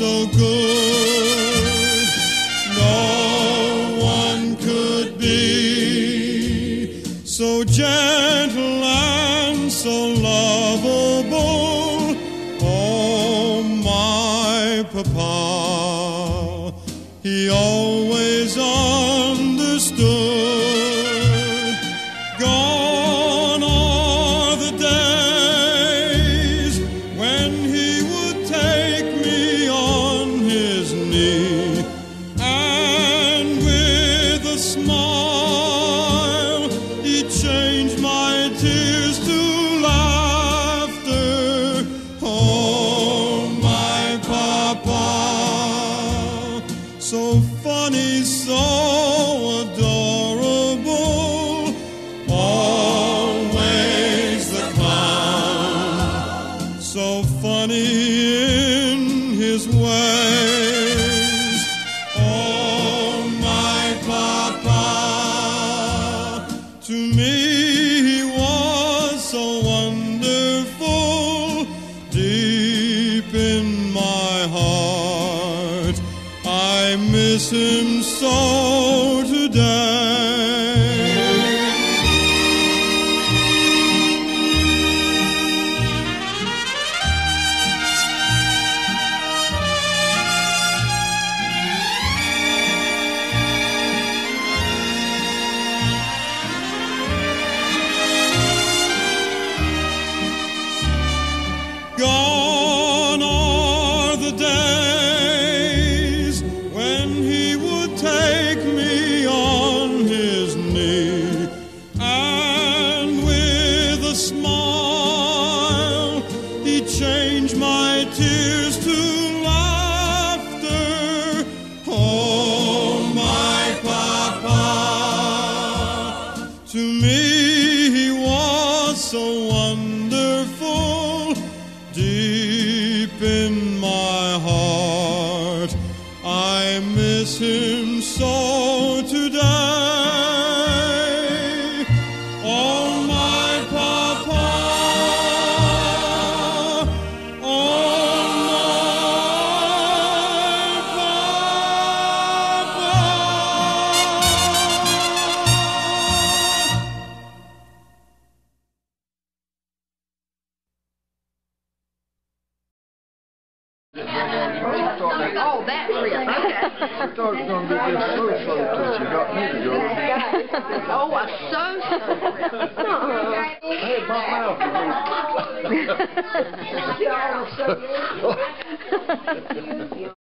so good. No one could be so gentle and so lovable. Oh, my papa. He always Oh, so funny, so adorable, always the clown, so funny in his ways. Wonderful, deep in my heart. I miss him so today. So wonderful deep in my heart. I miss him Oh, that trip, okay. I thought it was going to be this so-so till got me to go. Oh, a so-so. Hey, my mouth is